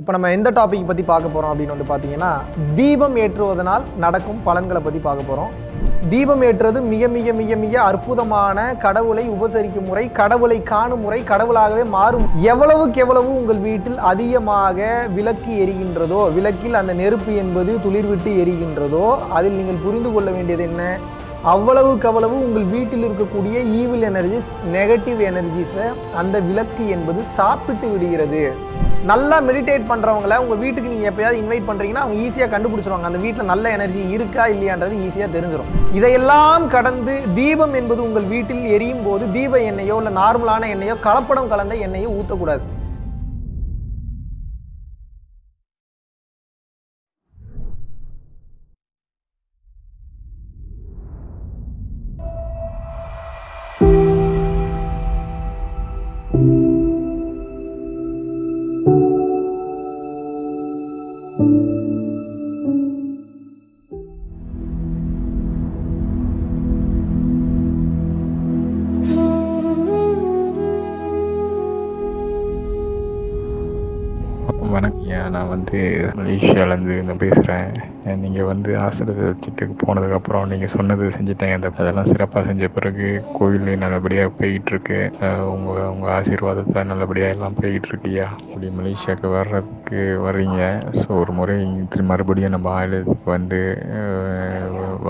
இப்போ நம்ம எந்த டாபிக் பற்றி பார்க்க போகிறோம் அப்படின்னு வந்து பார்த்தீங்கன்னா தீபம் ஏற்றுவதனால் நடக்கும் பலன்களை பற்றி பார்க்க போகிறோம் தீபம் ஏற்றுறது மிக மிக மிக மிக அற்புதமான கடவுளை உபசரிக்கும் முறை கடவுளை காணும் முறை கடவுளாகவே மாறும். எவ்வளவுக்கு எவ்வளவு உங்கள் வீட்டில் அதிகமாக விளக்கு எரிகின்றதோ விளக்கில் அந்த நெருப்பு என்பது துளிர்விட்டு எரிகின்றதோ அதில் நீங்கள் புரிந்து கொள்ள வேண்டியது என்ன? அவ்வளவுக்கு அவ்வளவு உங்கள் வீட்டில் இருக்கக்கூடிய ஈவில் எனர்ஜிஸ் நெகட்டிவ் எனர்ஜிஸை அந்த விளக்கு என்பது சாப்பிட்டு விடுகிறது. நல்லா மெடிடேட் பண்ணுறவங்கள உங்கள் வீட்டுக்கு நீங்கள் எப்பயாவது இன்வைட் பண்ணுறீங்கன்னா அவங்க ஈஸியாக கண்டுபிடிச்சிருவாங்க. அந்த வீட்டில் நல்ல எனர்ஜி இருக்கா இல்லையான்றது ஈஸியாக தெரிஞ்சிடும் இதையெல்லாம் கடந்து தீபம் என்பது உங்கள் வீட்டில் எரியும் போது தீப எண்ணெயோ இல்லை நார்மலான எண்ணெயோ கலப்படம் கலந்த எண்ணெயோ ஊற்றக்கூடாது வந்து மலேசியாவிலேருந்து நான் பேசுகிறேன் நீங்கள் வந்து ஆசிரியர் வச்சுட்டு போனதுக்கப்புறம் நீங்கள் சொன்னது செஞ்சுட்டேன். அந்த அதெல்லாம் சிறப்பாக செஞ்ச பிறகு கோயில் நல்லபடியாக போயிட்டுருக்கு. உங்கள் உங்கள் ஆசீர்வாதத்தை நல்லபடியாக எல்லாம் போயிட்டுருக்கியா? அப்படி மலேசியாவுக்கு வர்றதுக்கு வர்றீங்க. ஸோ ஒரு முறை திரும்ப மறுபடியும் நம்ம ஆயுதத்துக்கு வந்து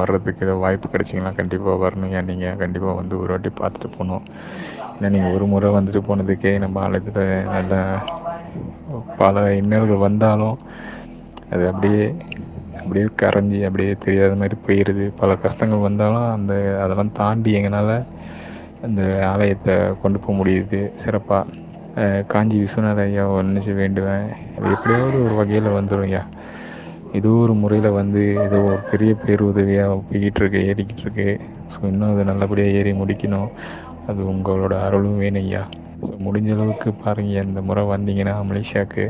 வர்றதுக்கு ஏதோ வாய்ப்பு கிடைச்சிங்கன்னா கண்டிப்பாக வரணுங்க. நீங்கள் கண்டிப்பாக வந்து ஒரு வாட்டி பார்த்துட்டு போகணும். ஏன்னா நீங்கள் ஒரு முறை வந்துட்டு போனதுக்கே நம்ம ஆலயத்தில் நல்லா பல இன்னல்கள் வந்தாலும் அது அப்படியே அப்படியே கரைஞ்சி அப்படியே தெரியாத மாதிரி போயிடுது பல கஷ்டங்கள் வந்தாலும் அந்த அதெல்லாம் தாண்டி எங்களால் அந்த ஆலயத்தை கொண்டு போக முடியுது. சிறப்பாக காஞ்சி விஸ்வநாத ஐயா நினச்சி வேண்டுவேன். அது எப்படியாவது ஒரு வகையில் வந்துடும் ஐயா. ஏதோ ஒரு முறையில் வந்து ஏதோ ஒரு பெரிய பேருதவியாக போய்கிட்டு இருக்கு ஏறிக்கிட்டு இருக்கு. ஸோ இன்னும் அதை நல்லபடியாக ஏறி முடிக்கணும். அது உங்களோட அருளும் வேணும் ஐயா. ஸோ முடிஞ்ச அளவுக்கு பாருங்கள் இந்த முறை வந்தீங்கன்னா மலேசியாவுக்கு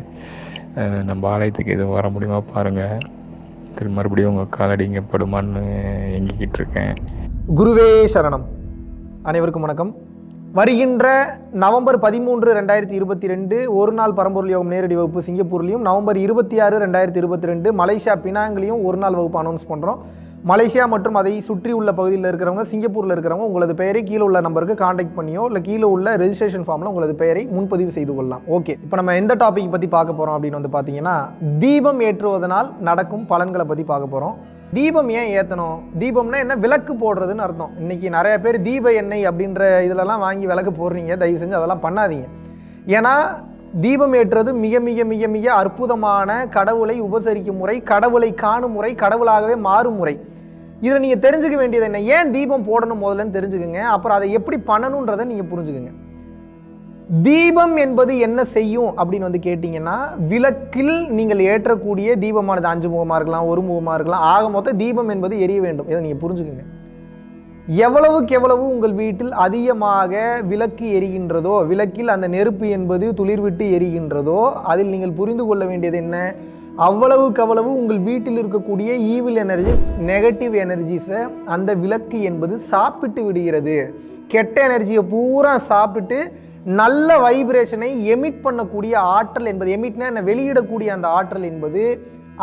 நம்ம ஆலயத்துக்கு எதுவும் வர முடியுமா பாருங்கள் திரும்ப மறுபடியும் உங்கள் காலடிங்க படுமான்னு எங்கிக்கிட்டு இருக்கேன். குருவே சரணம். அனைவருக்கும் வணக்கம். வருகின்ற நவம்பர் பதிமூன்று ரெண்டாயிரத்தி இருபத்தி ரெண்டு ஒரு நாள் பரம்பொருள் யோகம் நேரடி வகுப்பு சிங்கப்பூர்லையும் நவம்பர் இருபத்தி ஆறு ரெண்டாயிரத்தி இருபத்தி ரெண்டு மலேசியா பினாங்கிலையும் ஒரு நாள் வகுப்பு அனௌன்ஸ் பண்ணுறோம் மலேசியா மற்றும் அதை சுற்றி உள்ள பகுதியில் இருக்கிறவங்க சிங்கப்பூரில் இருக்கிறவங்க உங்களது பெயரை கீழே உள்ள நம்பருக்கு காண்டாக்ட் பண்ணியோ இல்லை கீழே உள்ள ரெஜிஸ்ட்ரேஷன் ஃபார்மில் உங்களது பெயரை முன்பதிவு செய்து கொள்ளலாம். ஓகே இப்போ நம்ம எந்த டாபிக் பற்றி பார்க்க போகிறோம் அப்படின்னு வந்து பார்த்தீங்கன்னா தீபம் ஏற்றுவதனால் நடக்கும் பலன்களை பற்றி பார்க்க போகிறோம் தீபம் ஏன் ஏற்றணும் தீபம்னா என்ன? விளக்கு போடுறதுன்னு அர்த்தம். இன்றைக்கி நிறைய பேர் தீப எண்ணெய் அப்படின்ற இதிலலாம் வாங்கி விளக்கு போடுறீங்க. தயவு செஞ்சு அதெல்லாம் பண்ணாதீங்க. ஏன்னா தீபம் ஏற்றது மிக மிக மிக மிக அற்புதமான கடவுளை உபசரிக்கும் முறை கடவுளை காணும் முறை கடவுளாகவே மாறும் முறை. இதில் நீங்கள் தெரிஞ்சுக்க வேண்டியது என்ன? ஏன் தீபம் போடணும் முதல்லன்னு தெரிஞ்சுக்குங்க. அப்புறம் அதை எப்படி பண்ணணுன்றதை நீங்கள் புரிஞ்சுக்குங்க. தீபம் என்பது என்ன செய்யும் அப்படின்னு வந்து கேட்டிங்கன்னா விளக்கில் நீங்கள் ஏற்றக்கூடிய தீபமானது அஞ்சு முகமாக இருக்கலாம் ஒரு முகமாக இருக்கலாம். ஆக மொத்தம் தீபம் என்பது எரிய வேண்டும். இதை நீங்கள் புரிஞ்சுக்குங்க. எவ்வளவுக்கு எவ்வளவு உங்கள் வீட்டில் அதிகமாக விளக்கு எரிகின்றதோ விளக்கில் அந்த நெருப்பு என்பது துளிர்விட்டு எரிகின்றதோ அதில் நீங்கள் புரிந்து கொள்ள வேண்டியது என்ன? அவ்வளவுக்கு அவ்வளவு உங்கள் வீட்டில் இருக்கக்கூடிய ஈவில் எனர்ஜிஸ் நெகட்டிவ் எனர்ஜிஸை அந்த விளக்கு என்பது சாப்பிட்டு விடுகிறது. கெட்ட எனர்ஜியை பூரா சாப்பிட்டு நல்ல வைப்ரேஷனை எமிட் பண்ணக்கூடிய ஆற்றல் என்பது எமிட்னா என்ன? வெளியிடக்கூடிய அந்த ஆற்றல் என்பது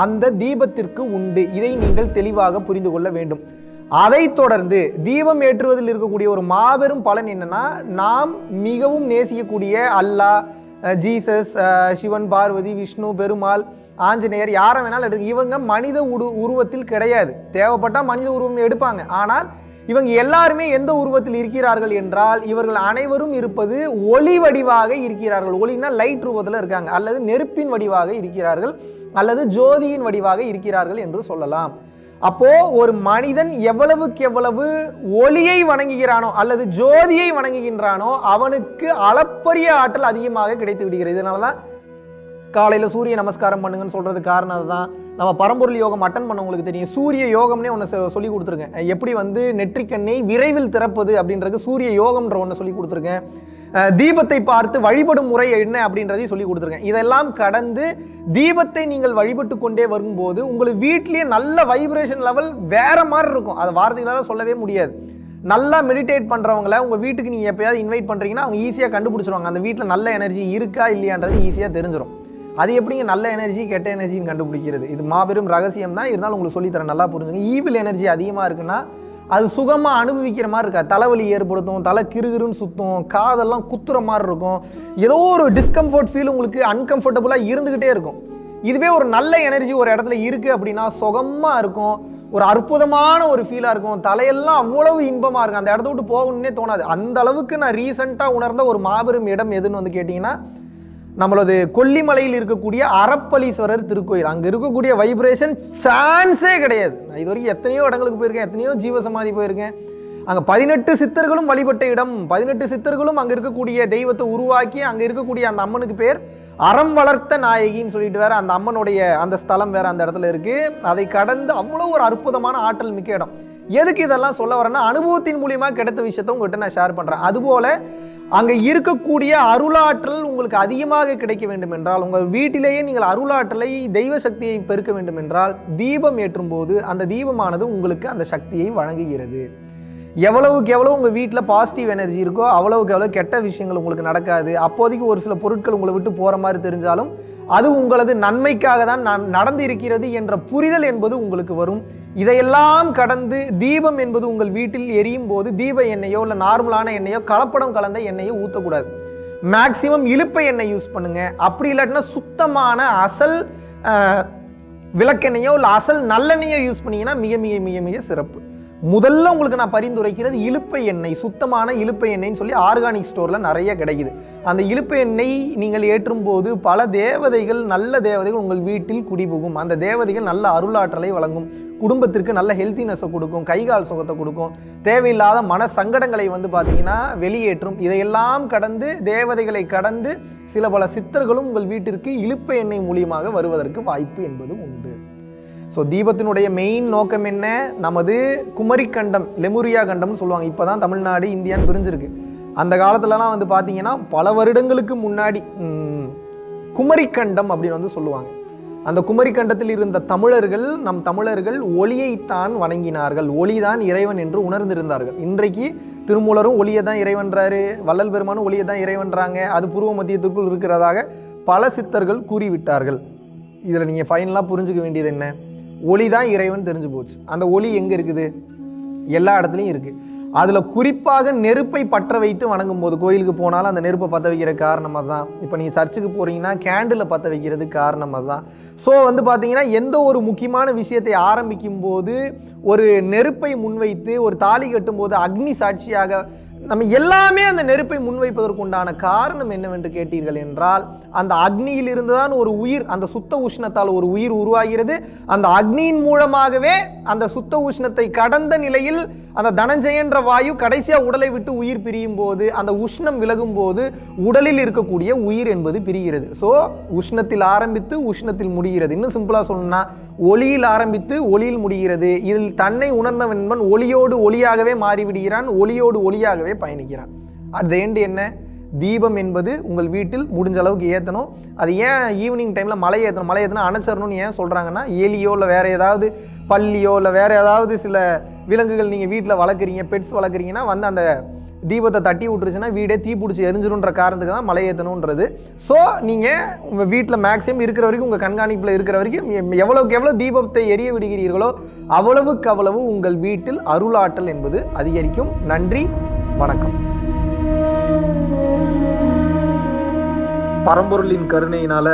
அந்த தீபத்திற்கு உண்டு. இதை நீங்கள் தெளிவாக புரிந்து கொள்ள வேண்டும். அதைத் தொடர்ந்து தீபம் ஏற்றுவதில் இருக்கக்கூடிய ஒரு மாபெரும் பலன் என்னன்னா நாம் மிகவும் நேசிக்கக்கூடிய அல்லாஹ் ஜீசஸ் சிவன் பார்வதி விஷ்ணு பெருமாள் ஆஞ்சநேயர் யாரை வேணாலும் எடுக்க இவங்க மனித உரு உருவத்தில் கிடையாது. தேவைப்பட்டால் மனித உருவம் எடுப்பாங்க. ஆனால் இவங்க எல்லாருமே எந்த உருவத்தில் இருக்கிறார்கள் என்றால் இவர்கள் அனைவரும் இருப்பது ஒளி வடிவாக இருக்கிறார்கள். ஒளினா லைட் ரூபத்தில் இருக்காங்க. அல்லது நெருப்பின் வடிவாக இருக்கிறார்கள். அல்லது ஜோதியின் வடிவாக இருக்கிறார்கள் என்று சொல்லலாம். அப்போ ஒரு மனிதன் எவ்வளவுக்கு எவ்வளவு ஒளியை வணங்குகிறானோ அல்லது ஜோதியை வணங்குகின்றானோ அவனுக்கு அளப்பரிய ஆற்றல் அதிகமாக கிடைத்து விடுகிறது. இதனால தான் காலையில் சூரிய நமஸ்காரம் பண்ணுங்கன்னு சொல்றது காரணம் அதுதான். நம்ம பரம்பொருள் யோகம் அட்டன் பண்ணவங்களுக்கு தெரியும். சூரிய யோகம்னே ஒன்று சொல்லி கொடுத்துருக்கேன். எப்படி வந்து நெற்றிக்கண்ணை விரைவில் திறப்பது அப்படின்றது சூரிய யோகம்ன்ற ஒன்று சொல்லி கொடுத்துருக்கேன். தீபத்தை பார்த்து வழிபடும் முறை என்ன அப்படின்றதையும் சொல்லி கொடுத்துருக்கேன். இதெல்லாம் கடந்து தீபத்தை நீங்கள் வழிபட்டு கொண்டே வரும்போது உங்களுக்கு வீட்லேயே நல்ல வைப்ரேஷன் லெவல் வேற மாதிரி இருக்கும். அதை வார்த்தைகளால் சொல்லவே முடியாது. நல்லா மெடிடேட் பண்ணுறவங்கள உங்கள் வீட்டுக்கு நீங்கள் எப்பயாவது இன்வைட் பண்ணுறீங்கன்னா அவங்க ஈஸியாக கண்டுபிடிச்சிருவாங்க. அந்த வீட்டில் நல்ல எனர்ஜி இருக்கா இல்லையான்றது ஈஸியாக தெரிஞ்சிடும் அது எப்படிங்க நல்ல எனர்ஜி கெட்ட எனர்ஜின்னு கண்டுபிடிக்கிறது? இது மாபெரும் ரகசியம் தான் இருந்தாலும் உங்களுக்கு சொல்லித்தரேன். நல்லா புரிஞ்சுங்க. ஈவில் எனர்ஜி அதிகமாக இருக்குன்னா அது சுகமாக அனுபவிக்கிற மாதிரி இருக்கா? தலைவலி ஏற்படுத்தும் தலை கிறுகிறுன்னு சுற்றும் காதெல்லாம் குத்துற மாதிரி இருக்கும். ஏதோ ஒரு டிஸ்கம்ஃபர்ட் ஃபீல் உங்களுக்கு அன்கம்ஃபர்டபுளாக இருந்துக்கிட்டே இருக்கும். இதுவே ஒரு நல்ல எனர்ஜி ஒரு இடத்துல இருக்குது அப்படின்னா சுகமாக இருக்கும். ஒரு அற்புதமான ஒரு ஃபீலாக இருக்கும். தலையெல்லாம் அவ்வளவு இன்பமாக இருக்கும். அந்த இடத்த விட்டு போகணுன்னே தோணாது. அந்த அளவுக்கு நான் ரீசெண்டாக உணர்ந்த ஒரு மாபெரும் இடம் எதுன்னு வந்து கேட்டிங்கன்னா நம்மளது கொல்லிமலையில் இருக்கக்கூடிய அறப்பளீஸ்வரர் திருக்கோயில். அங்கே இருக்கக்கூடிய வைப்ரேஷன் சான்ஸே கிடையாது. நான் இது வரைக்கும் எத்தனையோ இடங்களுக்கு போயிருக்கேன் எத்தனையோ ஜீவசமாதி போயிருக்கேன். அங்கே பதினெட்டு சித்தர்களும் வழிபட்ட இடம். பதினெட்டு சித்தர்களும் அங்கே இருக்கக்கூடிய தெய்வத்தை உருவாக்கி அங்கே இருக்கக்கூடிய அந்த அம்மனுக்கு பேர் அறம் வளர்த்த நாயகின்னு சொல்லிட்டு வேற அந்த அம்மனுடைய அந்த ஸ்தலம் வேற அந்த இடத்துல இருக்கு. அதை கடந்து அவ்வளோ ஒரு அற்புதமான ஆற்றல் மிக்க இடம். எதுக்கு இதெல்லாம் சொல்ல வரேன்னா அனுபவத்தின் மூலியமா கிடைத்த விஷயத்த உங்ககிட்ட நான் ஷேர் பண்றேன். அதுபோல அங்கே இருக்கக்கூடிய அருளாற்றல் உங்களுக்கு அதிகமாக கிடைக்க வேண்டும் என்றால் உங்கள் வீட்டிலேயே நீங்கள் அருளாற்றலை தெய்வ சக்தியை பெருக்க வேண்டும் என்றால் தீபம் ஏற்றும் போது அந்த தீபமானது உங்களுக்கு அந்த சக்தியை வழங்குகிறது. எவ்வளவுக்கு எவ்வளோ உங்கள் வீட்டில் பாசிட்டிவ் எனர்ஜி இருக்கோ அவ்வளவுக்கு எவ்வளோ கெட்ட விஷயங்கள் உங்களுக்கு நடக்காது. அப்போதைக்கு ஒரு சில பொருட்கள் உங்களை விட்டு போகிற மாதிரி தெரிஞ்சாலும் அது உங்களது நன்மைக்காக தான் நான் நடந்து இருக்கிறது என்ற புரிதல் என்பது உங்களுக்கு வரும். இதையெல்லாம் கடந்து தீபம் என்பது உங்கள் வீட்டில் எரியும் போது தீப எண்ணெயோ இல்லை நார்மலான எண்ணெயோ கலப்படம் கலந்த எண்ணெயோ ஊற்றக்கூடாது மேக்சிமம் இழுப்பை எண்ணெய் யூஸ் பண்ணுங்க. அப்படி இல்லாட்டினா சுத்தமான அசல் விளக்கெண்ணையோ விளக்கெண்ணெயோ இல்லை அசல் நல்லெண்ணெயோ யூஸ் பண்ணீங்கன்னா மிக மிக மிக மிக சிறப்பு. முதல்ல உங்களுக்கு நான் பரிந்துரைக்கிறது இழுப்பை எண்ணெய் சுத்தமான இழுப்பை எண்ணெய்ன்னு சொல்லி ஆர்கானிக் ஸ்டோரில் நிறைய கிடைக்குது. அந்த இழுப்பை எண்ணெய் நீங்கள் ஏற்றும் போது பல தேவதைகள் நல்ல தேவதைகள் உங்கள் வீட்டில் குடிபுகும். அந்த தேவதைகள் நல்ல அருளாற்றலை வழங்கும். குடும்பத்திற்கு நல்ல ஹெல்த்தினஸை கொடுக்கும் கைகால் சுகத்தை கொடுக்கும். தேவையில்லாத மன சங்கடங்களை வந்து பார்த்தீங்கன்னா வெளியேற்றும். இதையெல்லாம் கடந்து தேவதைகளை கடந்து சில பல சித்தர்களும் உங்கள் வீட்டிற்கு இழுப்பை எண்ணெய் மூலியமாக வருவதற்கு வாய்ப்பு என்பது உண்டு. ஸோ தீபத்தினுடைய மெயின் நோக்கம் என்ன? நமது குமரிக்கண்டம் லெமுரியா கண்டம்னு சொல்லுவாங்க. இப்போ தான் தமிழ்நாடு இந்தியான்னு பிரிஞ்சிருக்கு. அந்த காலத்துலலாம் வந்து பார்த்தீங்கன்னா பல வருடங்களுக்கு முன்னாடி குமரிக்கண்டம் அப்படின்னு வந்து சொல்லுவாங்க. அந்த குமரிக்கண்டத்தில் இருந்த தமிழர்கள் நம் தமிழர்கள் ஒளியைத்தான் வணங்கினார்கள். ஒளிதான் இறைவன் என்று உணர்ந்திருந்தார்கள். இன்றைக்கு திருமூலரும் ஒளியை தான் இறைவன்றாரு. வள்ளல் பெருமானும் ஒளியை தான் இறைவன்றாங்க. அது பூர்வ மத்தியத்திற்குள் இருக்கிறதாக பல சித்தர்கள் கூறிவிட்டார்கள். இதில் நீங்கள் ஃபைனலாக புரிஞ்சுக்க வேண்டியது என்ன? ஒளி தான் இறைவன் தெரிஞ்சு போச்சு. அந்த ஒளி எங்கே இருக்குது? எல்லா இடத்துலையும் இருக்குது அதில் குறிப்பாக நெருப்பை பற்ற வைத்து வணங்கும் போது கோயிலுக்கு போனாலும் அந்த நெருப்பை பற்ற வைக்கிற காரணம் அதுதான். இப்போ நீங்கள் சர்ச்சுக்கு போகிறீங்கன்னா கேண்டில் பற்ற வைக்கிறது காரணம் அதுதான். ஸோ வந்து பார்த்தீங்கன்னா எந்த ஒரு முக்கியமான விஷயத்தை ஆரம்பிக்கும் போது ஒரு நெருப்பை முன்வைத்து ஒரு தாலி கட்டும்போது அக்னி சாட்சியாக நம்ம எல்லாமே அந்த நெருப்பை முன்வைப்பதற்குண்டான காரணம் என்னவென்று கேட்டீர்கள் என்றால் அந்த அக்னியில் இருந்துதான் ஒரு உயிர் அந்த சுத்த உஷ்ணத்தால் ஒரு உயிர் உருவாகிறது. அந்த அக்னியின் மூலமாகவே அந்த சுத்த உஷ்ணத்தை கடந்த நிலையில் அந்த தனஞ்சயன்ற வாயு கடைசியாக உடலை விட்டு உயிர் பிரியும் போது அந்த உஷ்ணம் விலகும் போது உடலில் இருக்கக்கூடிய உயிர் என்பது பிரிகிறது. ஸோ உஷ்ணத்தில் ஆரம்பித்து உஷ்ணத்தில் முடிகிறது. இன்னும் சிம்பிளாக சொல்லணும்னா ஒளியில் ஆரம்பித்து ஒளியில் முடிகிறது. இதில் தன்னை உணர்ந்தவன் ஒளியோடு ஒளியாகவே மாறிவிடுகிறான் ஒளியோடு ஒளியாகவே பயணிக்கிறான். அட் த எண்ட் என்ன? தீபம் என்பது உங்கள் வீட்டில் முடிஞ்ச அளவுக்கு ஏற்றணும் அது ஏன் ஈவினிங் டைமில் மலை ஏற்றணும் மலை ஏற்றணும் அணைச்சிடணும்னு ஏன் சொல்கிறாங்கன்னா எலியோ இல்லை வேறு ஏதாவது பள்ளியோ இல்லை வேறு ஏதாவது சில விலங்குகள் நீங்கள் வீட்டில் வளர்க்குறீங்க பெட்ஸ் வளர்க்குறீங்கன்னா வந்து அந்த தீபத்தை தட்டி விட்டுருச்சுன்னா வீடே தீ பிடிச்சி எரிஞ்சிருன்ற காரணத்துக்கு தான் மலை ஏற்றணுன்றது ஸோ நீங்கள் உங்கள் வீட்டில் மேக்ஸிமம் இருக்கிற வரைக்கும் உங்கள் கண்காணிப்பில் இருக்கிற வரைக்கும் எவ்வளோக்கு எவ்வளோ தீபத்தை எரிய விடுகிறீர்களோ அவ்வளவுக்கு அவ்வளவு உங்கள் வீட்டில் அருளாற்றல் என்பது அதிகரிக்கும். நன்றி. வணக்கம். பரம்பொருளின் கருணையினால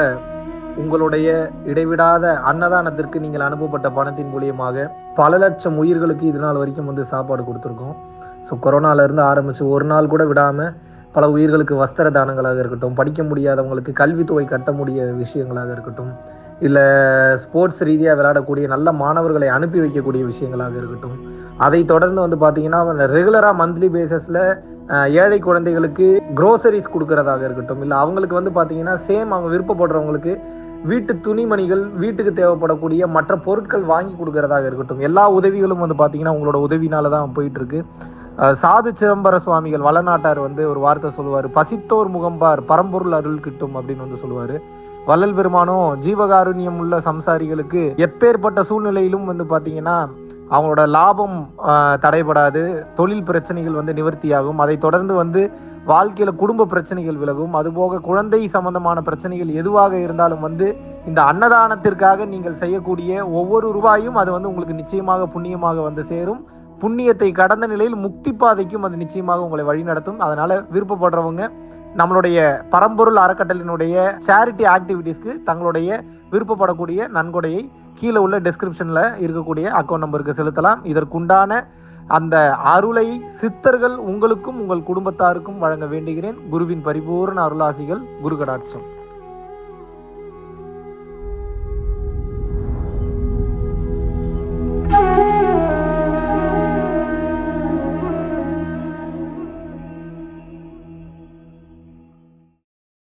உங்களுடைய இடைவிடாத அன்னதானத்திற்கு நீங்கள் அனுப்பப்பட்ட பணத்தின் மூலியமாக பல லட்சம் உயிர்களுக்கு இது நாள் வரைக்கும் வந்து சாப்பாடு கொடுத்துருக்கோம். ஸோ கொரோனாலேருந்து ஆரம்பித்து ஒரு நாள் கூட விடாமல் பல உயிர்களுக்கு வஸ்திர தானங்களாக இருக்கட்டும் படிக்க முடியாதவங்களுக்கு கல்வித்தொகை கட்ட முடிய விஷயங்களாக இருக்கட்டும் இல்லை ஸ்போர்ட்ஸ் ரீதியாக விளையாடக்கூடிய நல்ல மாணவர்களை அனுப்பி வைக்கக்கூடிய விஷயங்களாக இருக்கட்டும். அதை தொடர்ந்து வந்து பார்த்தீங்கன்னா ரெகுலராக மந்த்லி பேசிஸில் ஏழை குழந்தைகளுக்கு க்ரோசரிஸ் கொடுக்கறதாக இருக்கட்டும். இல்லை அவங்களுக்கு வந்து பார்த்தீங்கன்னா சேம் அவங்க விருப்பப்படுறவங்களுக்கு வீட்டு துணிமணிகள் வீட்டுக்கு தேவைப்படக்கூடிய மற்ற பொருட்கள் வாங்கி கொடுக்கறதாக இருக்கட்டும். எல்லா உதவிகளும் வந்து பார்த்தீங்கன்னா உங்களோட உதவினால தான் போயிட்டு இருக்கு சாது சிதம்பர சுவாமிகள் வளநாட்டார் வந்து ஒரு வார்த்தை சொல்லுவார். பசித்தோர் முகம்பார் பரம்பொருள் அருள் கிட்டும் அப்படின்னு வந்து சொல்லுவார். வள்ளல் பெருமானும் ஜீவகாருண்யம் உள்ள சம்சாரிகளுக்கு எப்பேற்பட்ட சூழ்நிலையிலும் வந்து பார்த்தீங்கன்னா அவங்களோட லாபம் தடைபடாது தொழில் பிரச்சனைகள் வந்து நிவர்த்தியாகும். அதை தொடர்ந்து வந்து வாழ்க்கையில் குடும்ப பிரச்சனைகள் விலகும். அதுபோக குழந்தை சம்பந்தமான பிரச்சனைகள் எதுவாக இருந்தாலும் வந்து இந்த அன்னதானத்திற்காக நீங்கள் செய்யக்கூடிய ஒவ்வொரு ரூபாயும் அது வந்து உங்களுக்கு நிச்சயமாக புண்ணியமாக வந்து சேரும். புண்ணியத்தை கடந்த நிலையில் முக்தி பாதைக்கும் அது நிச்சயமாக உங்களை வழிநடத்தும். அதனால விருப்பப்படுறவங்க நம்மளுடைய பரம்பொருள் அறக்கட்டளினுடைய சேரிட்டி ஆக்டிவிட்டீஸ்க்கு தங்களுடைய விருப்பப்படக்கூடிய நன்கொடையை கீழே உள்ள டிஸ்கிரிப்ஷனில் இருக்கக்கூடிய அக்கௌண்ட் நம்பருக்கு செலுத்தலாம். இதற்குண்டான அந்த அருளை சித்தர்கள் உங்களுக்கும் உங்கள் குடும்பத்தாருக்கும் வழங்க வேண்டுகிறேன். குருவின் பரிபூர்ண அருளாசிகள் குரு கடாட்சம்